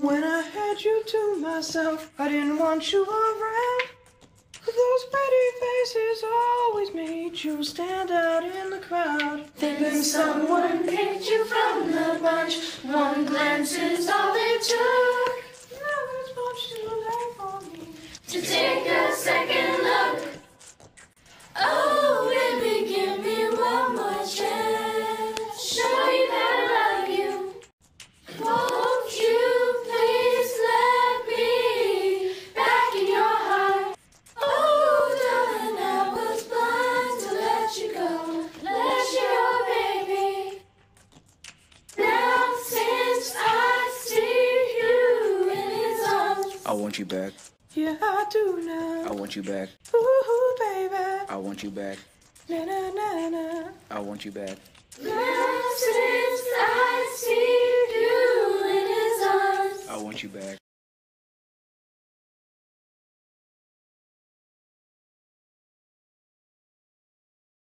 When I had you to myself, I didn't want you around. Those pretty faces always made you stand out in the crowd. Then someone picked you from the bunch. One glance is all it I want you back. Yeah, I do now. I want you back. Ooh, baby. I want you back. Na na na na. I want you back. Love since I see you in his arms. I want you back.